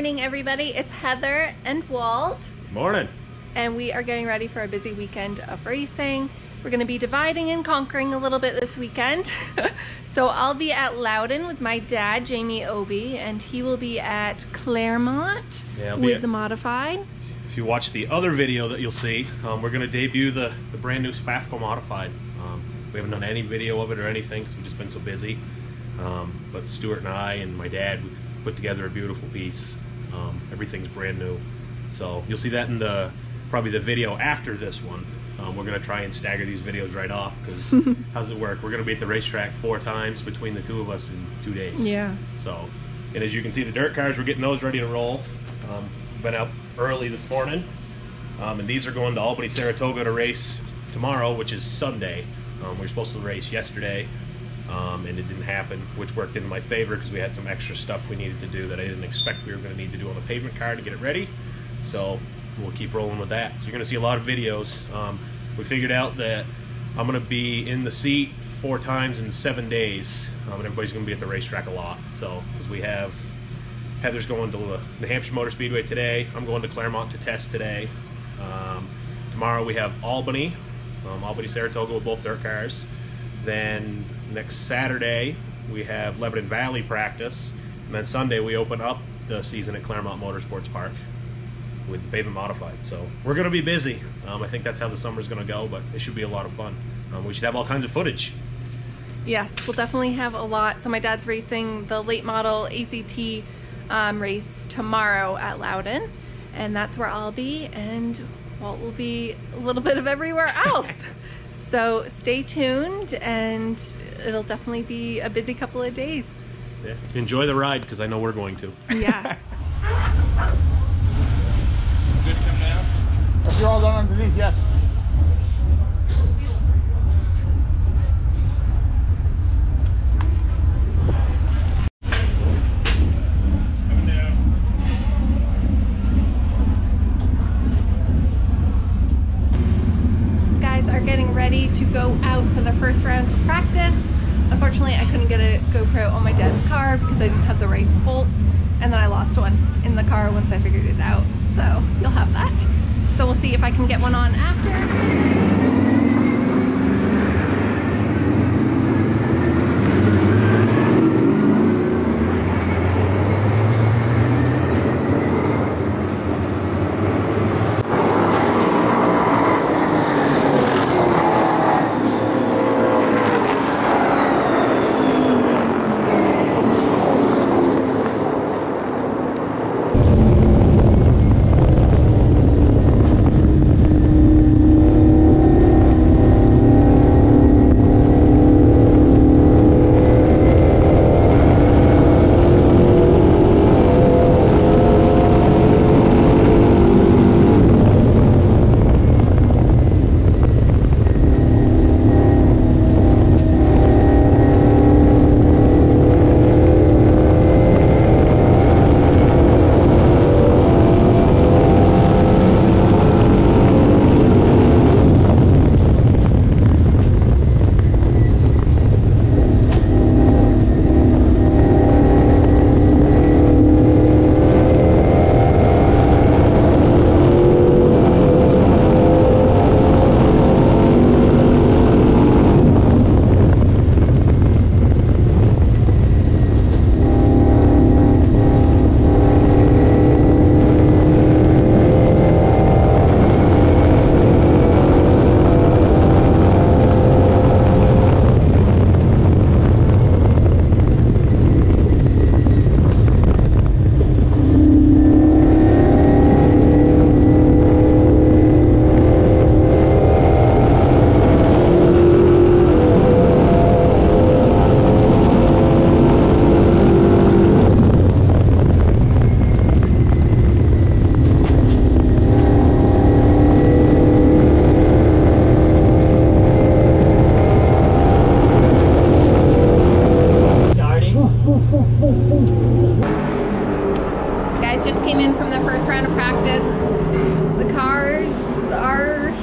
morning, everybody. It's Heather and Walt, Morning. and we are getting ready for a busy weekend of racing. We're going to be dividing and conquering a little bit this weekend. so I'll be at Loudon with my dad, Jamie Aube, and he will be at Claremont Yeah, with at- the modified. If you watch the other video that you'll see, um, we're going to debut the, the brand new Spafco Modified. Um, we haven't done any video of it or anything because we've just been so busy. Um, but Stuart and I and my dad we put together a beautiful piece. Um, everything's brand new. So you'll see that in the probably the video after this one. Um, we're going to try and stagger these videos right off because how's it work? We're going to be at the racetrack four times between the two of us in two days. Yeah. So, and as you can see, the dirt cars, we're getting those ready to roll. Um, been out early this morning, um, and these are going to Albany, Saratoga to race tomorrow, which is Sunday. Um, we were supposed to race yesterday, um, and it didn't happen, which worked in my favor because we had some extra stuff we needed to do that I didn't expect we were going to need to do on the pavement car to get it ready. So we'll keep rolling with that. So you're going to see a lot of videos. Um, we figured out that I'm going to be in the seat four times in seven days, um, and everybody's going to be at the racetrack a lot. So because we have Heather's going to the New Hampshire Motor Speedway today. I'm going to Claremont to test today. Um, tomorrow we have Albany, um, Albany Saratoga with both dirt cars. Then next Saturday we have Lebanon Valley practice, and then Sunday we open up the season at Claremont Motorsports Park with the pavement modified. So we're going to be busy. Um, I think that's how the summer's going to go, but it should be a lot of fun. Um, we should have all kinds of footage. Yes, we'll definitely have a lot. So my dad's racing the late model ACT um, race tomorrow at Loudon, and that's where I'll be, and Walt will be a little bit of everywhere else. so stay tuned, and it'll definitely be a busy couple of days. Yeah. Enjoy the ride because I know we're going to. Yes. Good to come down? If you're all done underneath, yes. Coming down. guys are getting to go out for the first round of practice. Unfortunately, I couldn't get a GoPro on my dad's car because I didn't have the right bolts, and then I lost one in the car once I figured it out. So you'll have that. So we'll see if I can get one on after.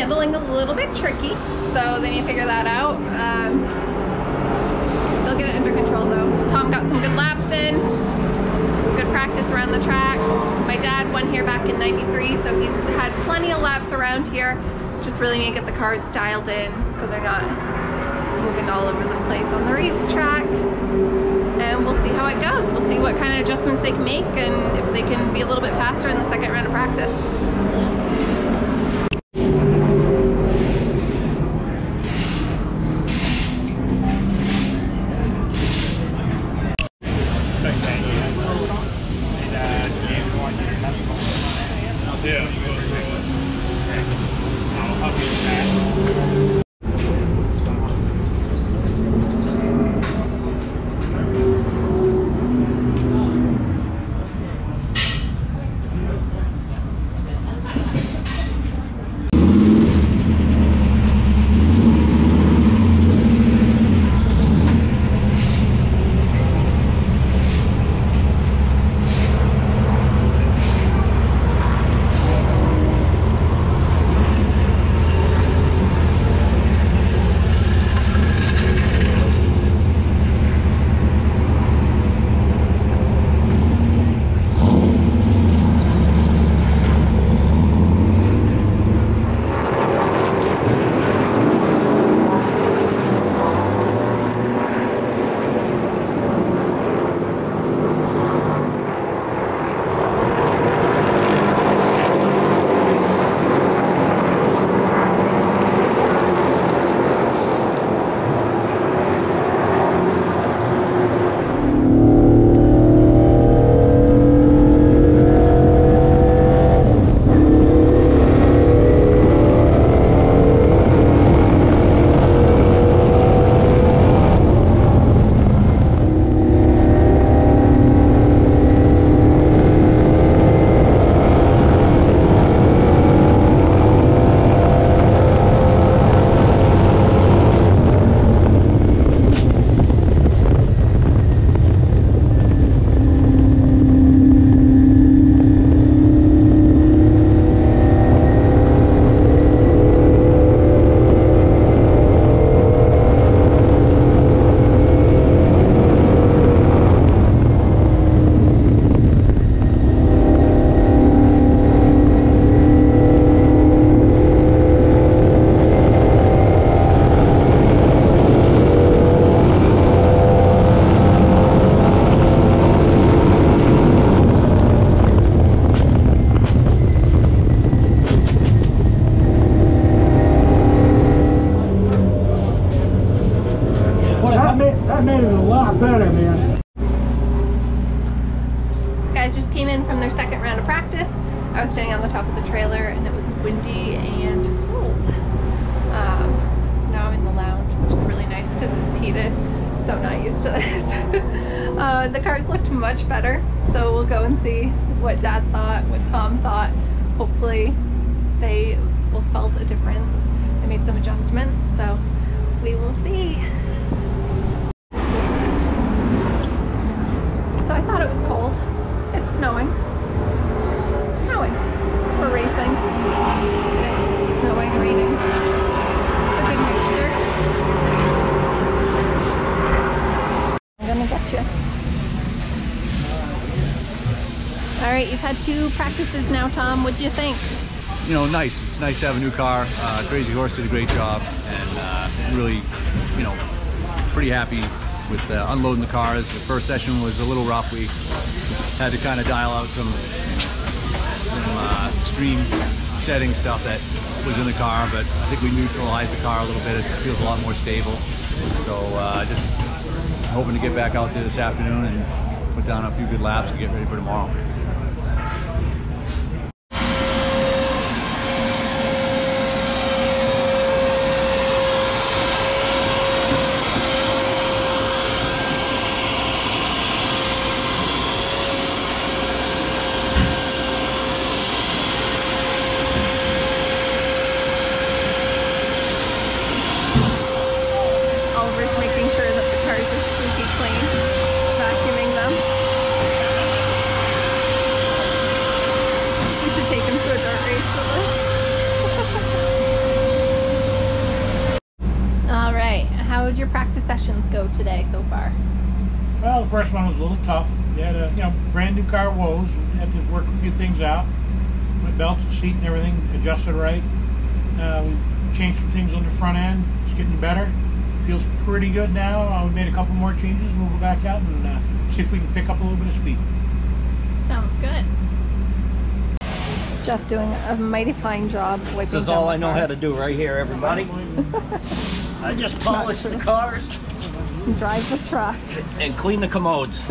Handling a little bit tricky, so they need to figure that out. Um, they'll get it under control though. Tom got some good laps in, some good practice around the track. My dad won here back in 93, so he's had plenty of laps around here. Just really need to get the cars dialed in so they're not moving all over the place on the racetrack. And we'll see how it goes. We'll see what kind of adjustments they can make and if they can be a little bit faster in the second round of practice. Uh, the cars looked much better, so we'll go and see what Dad thought, what Tom thought. Hopefully they both felt a difference. They made some adjustments, so we will see. So I thought it was cold. It's snowing. It's snowing. We're racing. It's snowing, raining. It's a good mixture. I'm gonna get you. All right, you've had two practices now, Tom. What do you think? you know, nice. It's nice to have a new car. Uh, Crazy Horse did a great job, and uh, really, you know, pretty happy with uh, unloading the cars. The first session was a little rough. We had to kind of dial out some, some uh, extreme setting stuff that was in the car, but I think we neutralized the car a little bit. It feels a lot more stable. So uh, just hoping to get back out there this afternoon and put down a few good laps to get ready for tomorrow. Oliver's making sure that the cars are squeaky clean, vacuuming them. We should take him to a dirt race with us. All right, how would your practice sessions go today so far? Well, the first one was a little tough. You had a you know brand new car woes. Had to work a few things out. My belts and seat and everything adjusted right. Uh, we changed some things on the front end. It's getting better. Feels pretty good now. Uh, we made a couple more changes. We'll go back out and uh, see if we can pick up a little bit of speed. Sounds good. Jeff doing a mighty fine job. This is all I know how to do right here, everybody. I just polish the cars drive the truck. and clean the commodes.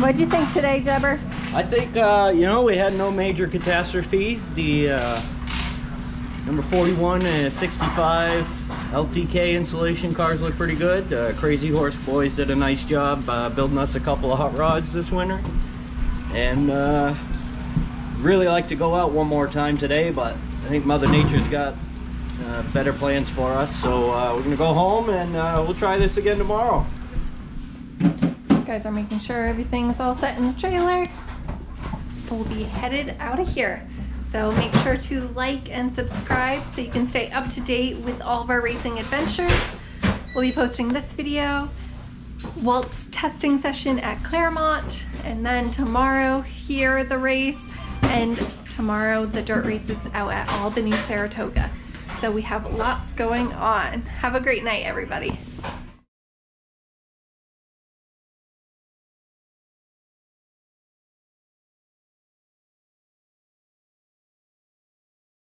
What'd you think today, Jebber? I think, uh, you know, we had no major catastrophes. The uh, number 41 and 65 LTK insulation cars look pretty good. Uh, Crazy Horse Boys did a nice job uh, building us a couple of hot rods this winter. And uh, really like to go out one more time today, but I think Mother Nature's got uh, better plans for us. So uh, we're gonna go home and uh, we'll try this again tomorrow. You guys are making sure everything's all set in the trailer. So we'll be headed out of here. So make sure to like and subscribe so you can stay up to date with all of our racing adventures. We'll be posting this video, Walt's testing session at Claremont, and then tomorrow here the race, and tomorrow the dirt race is out at Albany, Saratoga. So we have lots going on. Have a great night, everybody.